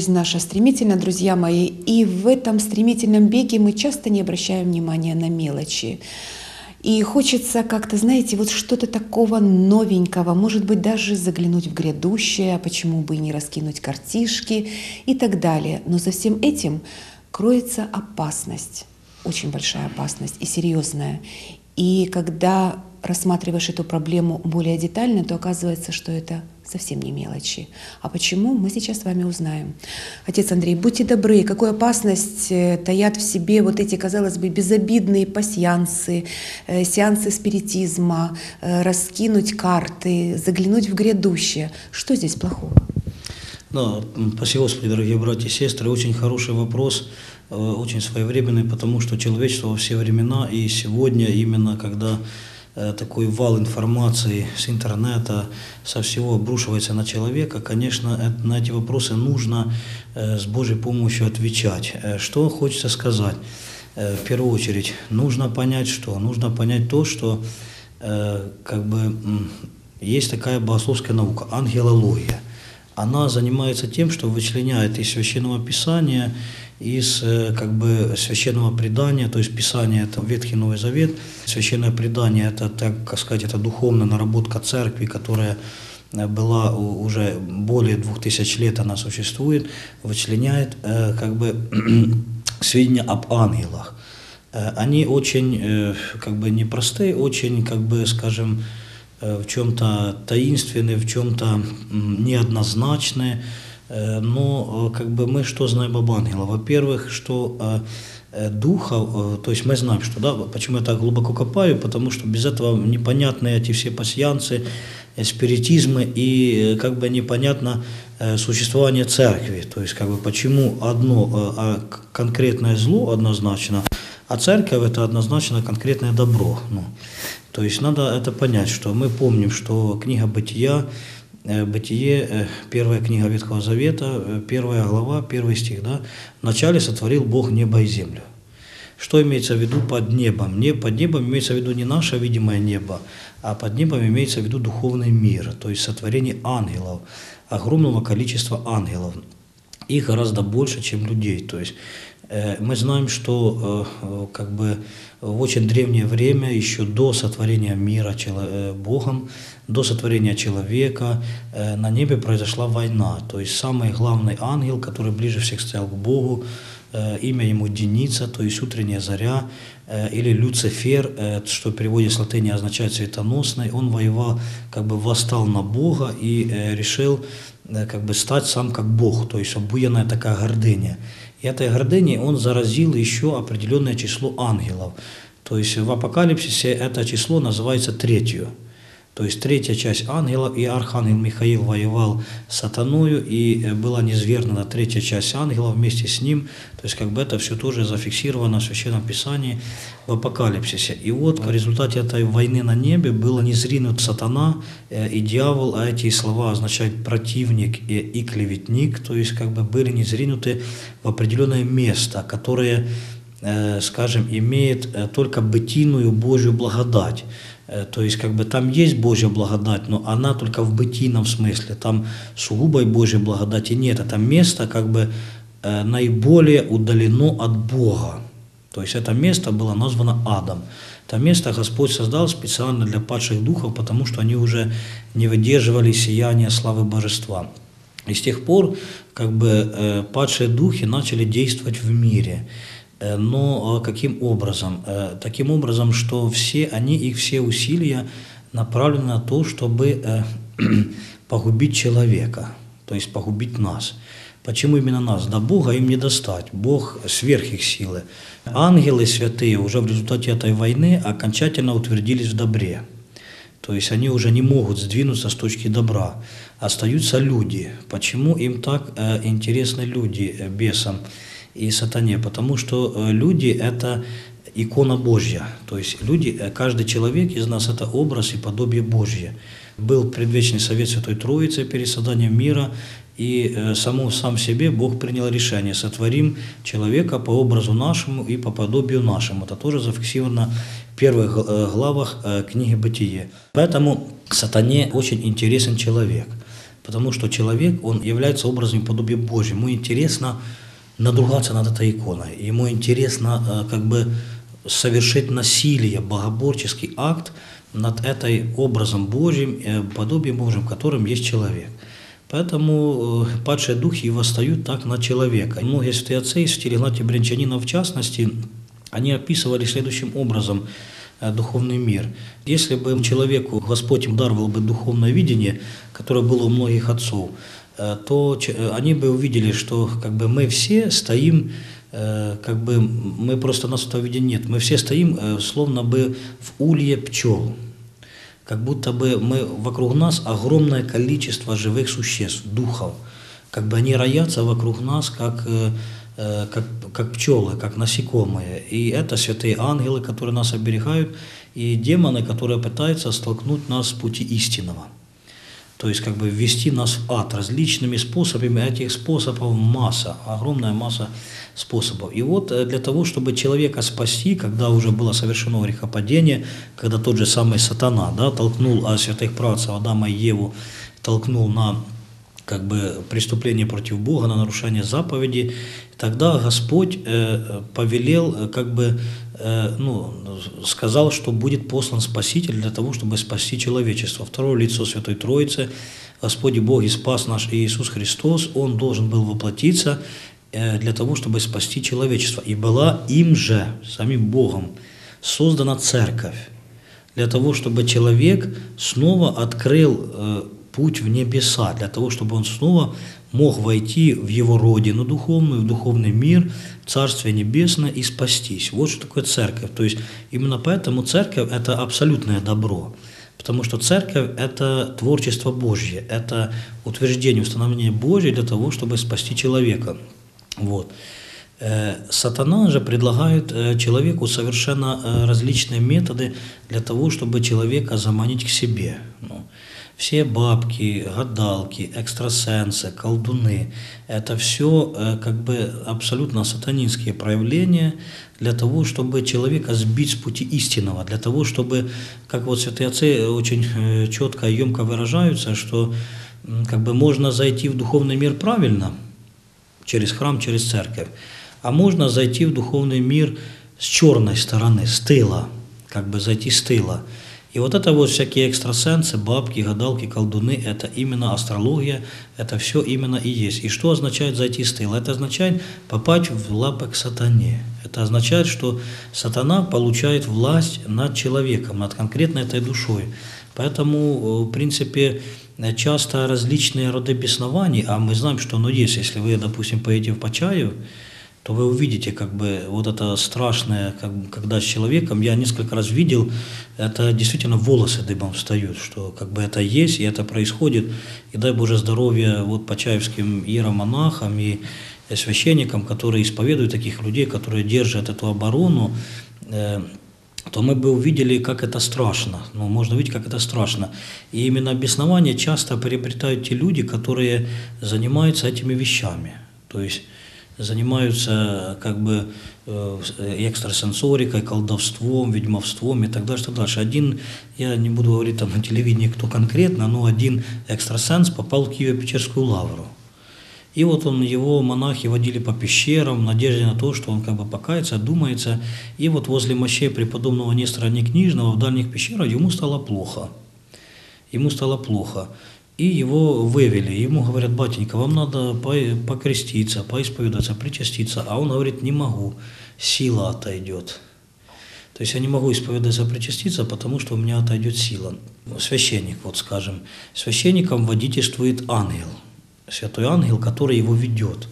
жизнь наша стремительна, друзья мои, и в этом стремительном беге мы часто не обращаем внимания на мелочи. И хочется как-то, знаете, вот что-то такого новенького, может быть, даже заглянуть в грядущее, почему бы и не раскинуть картишки и так далее. Но за всем этим кроется опасность, очень большая опасность и серьезная. И когда рассматриваешь эту проблему более детально, то оказывается, что это совсем не мелочи. А почему, мы сейчас с вами узнаем. Отец Андрей, будьте добры, какую опасность э, таят в себе вот эти, казалось бы, безобидные пасьянсы, э, сеансы спиритизма, э, раскинуть карты, заглянуть в грядущее. Что здесь плохого? Да, спасибо, Господи, дорогие братья и сестры. Очень хороший вопрос, очень своевременный, потому что человечество во все времена и сегодня, именно когда Э, такой вал информации с интернета, со всего обрушивается на человека, конечно, на эти вопросы нужно э, с Божьей помощью отвечать. Э, что хочется сказать? В первую очередь, нужно понять что? Нужно понять то, что как бы есть такая богословская наука, ангелология. Она занимается тем, что вычленяет из Священного Писания из э, как бы священного предания, то есть Писание это Ветхий Новый Завет, священное предание это, так сказать, это духовная наработка церкви, которая э, была уже более двух тысяч лет, она существует, вычленяет э, как бы сведения об ангелах. Они очень как бы непростые, очень как бы, скажем, в чем-то таинственные, в чем-то неоднозначные, Э, но э, как бы мы что знаем об ангелах? Во-первых, что э, духа, то есть мы знаем, что, да, почему я так глубоко копаю, потому что без этого непонятны эти все пассианцы, спиритизмы и как бы непонятно существование церкви, то есть как бы почему одно а конкретное зло однозначно, а церковь это однозначно конкретное добро. Ну, то есть надо это понять, что мы помним, что книга Бытия Э, Бытие, э, первая книга Ветхого Завета, э, первая глава, первый стих. Да? Вначале сотворил Бог небо и землю. Что имеется в виду под небом? Не, под небом имеется в виду не наше видимое небо, а под небом имеется в виду духовный мир, то есть сотворение ангелов, огромного количества ангелов. Их гораздо больше, чем людей. То есть мы знаем, что как бы в очень древнее время, еще до сотворения мира Богом, до сотворения человека э, на небе произошла война. То есть самый главный ангел, который ближе всех стоял к Богу, э, имя ему Деница, то есть утренняя заря, э, или Люцифер, что в переводе с латыни означает светоносный, он воевал, как бы восстал на Бога и решил как бы стать сам как Бог, то есть обуянная такая гордыня. И этой гордыней он заразил еще определенное число ангелов. То есть в Апокалипсисе это число называется третью. То есть третья часть ангелов, и архангел Михаил воевал с сатаною, и э, была низвергнута третья часть ангелов вместе с ним. То есть как бы это все тоже зафиксировано в Священном Писании в Апокалипсисе. И вот в результате этой войны на небе было низринут сатана э, и дьявол, а эти слова означают противник и, и клеветник, то есть как бы были низринуты в определенное место, которое, э, скажем, имеет только бытийную Божью благодать. Э, то есть как бы там есть Божья благодать, но она только в бытийном смысле. Там сугубой Божьей благодати нет. Это место как бы э, наиболее удалено от Бога. То есть это место было названо адом. Это место Господь создал специально для падших духов, потому что они уже не выдерживали сияния славы Божества. И с тех пор как бы э, падшие духи начали действовать в мире. Э, но а каким образом? Э, таким образом, что все они, их все усилия направлены на то, чтобы э, погубить человека, то есть погубить нас. Почему именно нас? Да Бога им не достать. Бог сверх их силы. Ангелы святые уже в результате этой войны окончательно утвердились в добре. То есть они уже не могут сдвинуться с точки добра. Остаются люди. Почему им так э, интересны люди э, бесам? И сатане, потому что э, люди – это икона Божья. То есть люди, э, каждый человек из нас – это образ и подобие Божье. Был предвечный совет Святой Троицы перед созданием мира, и э, саму сам себе Бог принял решение, сотворим человека по образу нашему и по подобию нашему. Это тоже зафиксировано в первых главах книги Бытие. Поэтому сатане очень интересен человек – потому что человек, он является образом и подобием Божьим. Ему интересно надругаться над этой иконой, ему интересно э, как бы совершить насилие, богоборческий акт над этой образом Божьим, э, подобием Божьим, которым есть человек. Поэтому э, падшие духи и восстают так на человека. Многие святые отцы из Телеглате Брянчанина в частности, они описывали следующим образом духовный мир. Если бы человеку Господь им даровал бы духовное видение, которое было у многих отцов, то они бы увидели, что как бы мы все стоим, как бы мы просто нас этого видения нет, мы все стоим словно бы в улье пчел как будто бы мы, вокруг нас огромное количество живых существ, духов. Как бы они роятся вокруг нас, как, э, э, как, как пчелы, как насекомые. И это святые ангелы, которые нас оберегают, и демоны, которые пытаются столкнуть нас с пути истинного то есть как бы ввести нас в ад различными способами. Этих способов масса, огромная масса способов. И вот э, для того, чтобы человека спасти, когда уже было совершено грехопадение, когда тот же самый сатана да, толкнул а святых працев Адама и Еву, толкнул на как бы преступление против Бога, на нарушение заповеди, тогда Господь э, повелел, э, как бы, э, ну, сказал, что будет послан Спаситель для того, чтобы спасти человечество. Второе лицо Святой Троицы, Господь Бог и спас наш Иисус Христос, Он должен был воплотиться э, для того, чтобы спасти человечество. И была им же, самим Богом, создана церковь для того, чтобы человек снова открыл э, путь в небеса, для того, чтобы он снова мог войти в его родину духовную, в духовный мир, в Царствие Небесное и спастись. Вот что такое церковь. То есть именно поэтому церковь – это абсолютное добро. Потому что церковь – это творчество Божье, это утверждение, установление Божье для того, чтобы спасти человека. Вот. Э, сатана же предлагает э, человеку совершенно э, различные методы для того, чтобы человека заманить к себе. Ну, все бабки, гадалки, экстрасенсы, колдуны – это все э, как бы абсолютно сатанинские проявления для того, чтобы человека сбить с пути истинного, для того, чтобы, как вот святые отцы очень э, четко и емко выражаются, что как бы можно зайти в духовный мир правильно, через храм, через церковь, а можно зайти в духовный мир с черной стороны, с тыла, как бы зайти с тыла – и вот это вот всякие экстрасенсы, бабки, гадалки, колдуны, это именно астрология, это все именно и есть. И что означает зайти с тыла? Это означает попасть в лапы к сатане. Это означает, что сатана получает власть над человеком, над конкретной этой душой. Поэтому, в принципе, часто различные роды беснований, а мы знаем, что оно есть, если вы, допустим, поедете в Почаев, то вы увидите как бы вот это страшное, как, когда с человеком, я несколько раз видел, это действительно волосы дыбом встают, что как бы это есть, и это происходит, и дай Боже здоровья вот почаевским иеромонахам и священникам, которые исповедуют таких людей, которые держат эту оборону, э, то мы бы увидели, как это страшно. Ну, можно видеть, как это страшно. И именно обеснование часто приобретают те люди, которые занимаются этими вещами. То есть занимаются как бы э, экстрасенсорикой, колдовством, ведьмовством и так дальше, так дальше. Один, я не буду говорить там на телевидении, кто конкретно, но один экстрасенс попал в Киево-Печерскую лавру. И вот он, его монахи водили по пещерам в надежде на то, что он как бы покается, думается. И вот возле мощей преподобного Нестора Некнижного в дальних пещерах ему стало плохо. Ему стало плохо. И его вывели. Ему говорят, батенька, вам надо покреститься, поисповедаться, причаститься. А он говорит, не могу, сила отойдет. То есть я не могу исповедаться, причаститься, потому что у меня отойдет сила. Священник, вот скажем, священником водительствует ангел, святой ангел, который его ведет.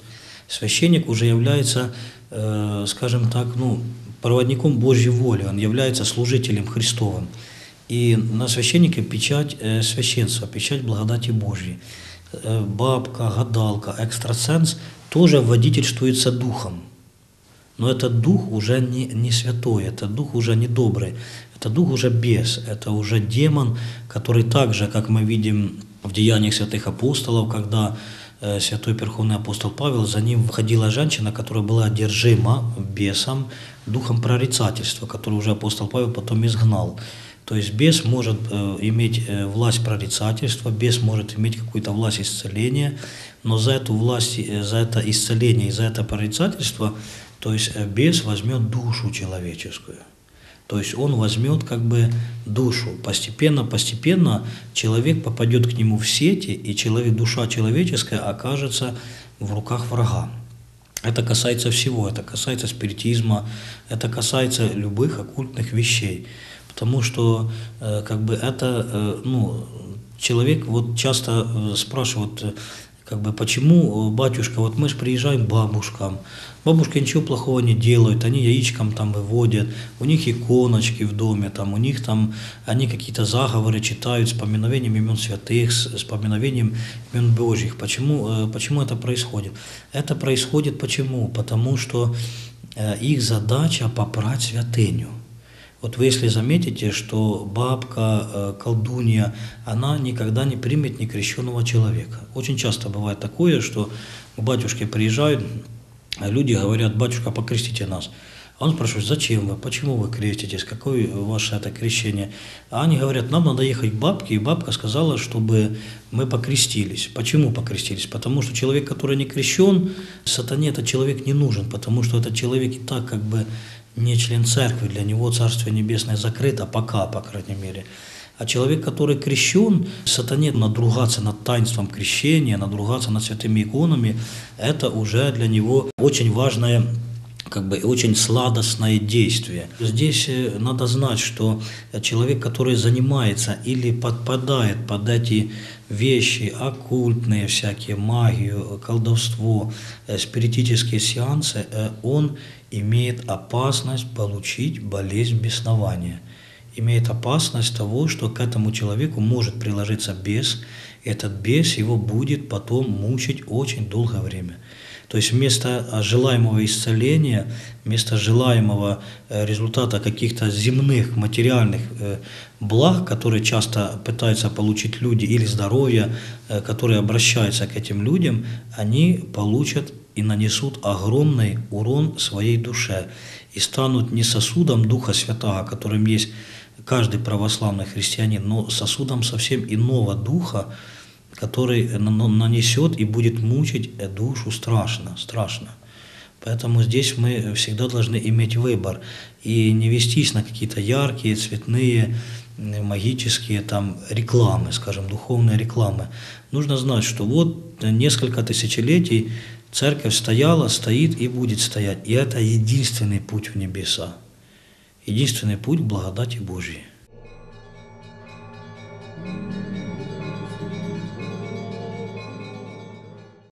Священник уже является, э, скажем так, ну, проводником Божьей воли, он является служителем Христовым. И на священнике печать э, священства, печать благодати Божьей. Э, бабка, гадалка, экстрасенс тоже водительствуется духом. Но этот дух уже не, не святой, это дух уже не добрый, это дух уже бес, это уже демон, который так же, как мы видим в деяниях святых апостолов, когда э, святой Верховный апостол Павел, за ним входила женщина, которая была одержима бесом, духом прорицательства, который уже апостол Павел потом изгнал. То есть бес может э, иметь э, власть прорицательства, бес может иметь какую-то власть исцеления, но за эту власть, э, за это исцеление и за это прорицательство, то есть бес возьмет душу человеческую. То есть он возьмет как бы душу. Постепенно, постепенно человек попадет к нему в сети, и человек, душа человеческая окажется в руках врага. Это касается всего, это касается спиритизма, это касается любых оккультных вещей. Потому что э, как бы это, э, ну, человек вот часто э, спрашивает, как бы, почему, батюшка, вот мы же приезжаем бабушкам, бабушки ничего плохого не делают, они яичком там выводят, у них иконочки в доме, там, у них там, они какие-то заговоры читают с поминовением имен святых, с, с поминовением имен Божьих. Почему, почему это происходит? Это происходит почему? Потому что их задача попрать святыню. Вот вы если заметите, что бабка, э, колдунья, она никогда не примет некрещенного человека. Очень часто бывает такое, что к батюшке приезжают, а люди говорят, батюшка, покрестите нас. Он спрашивает, зачем вы, почему вы креститесь, какое ваше это крещение? А они говорят, нам надо ехать к бабке, и бабка сказала, чтобы мы покрестились. Почему покрестились? Потому что человек, который не крещен, сатане этот человек не нужен, потому что этот человек и так как бы не член церкви, для него Царствие Небесное закрыто, пока, по крайней мере. А человек, который крещен, сатане надругаться над таинством крещения, надругаться над святыми иконами, это уже для него очень важное как бы очень сладостное действие. Здесь э, надо знать, что человек, который занимается или подпадает под эти вещи, оккультные всякие, магию, колдовство, э, спиритические сеансы, э, он имеет опасность получить болезнь беснования. Имеет опасность того, что к этому человеку может приложиться бес, этот бес его будет потом мучить очень долгое время. То есть вместо желаемого исцеления, вместо желаемого э, результата каких-то земных, материальных э, благ, которые часто пытаются получить люди, или здоровья, э, которые обращаются к этим людям, они получат и нанесут огромный урон своей душе и станут не сосудом Духа Святого, которым есть каждый православный христианин, но сосудом совсем иного духа, который нанесет и будет мучить душу страшно, страшно. Поэтому здесь мы всегда должны иметь выбор и не вестись на какие-то яркие, цветные, магические там рекламы, скажем, духовные рекламы. Нужно знать, что вот несколько тысячелетий церковь стояла, стоит и будет стоять. И это единственный путь в небеса. Единственный путь к благодати Божьей.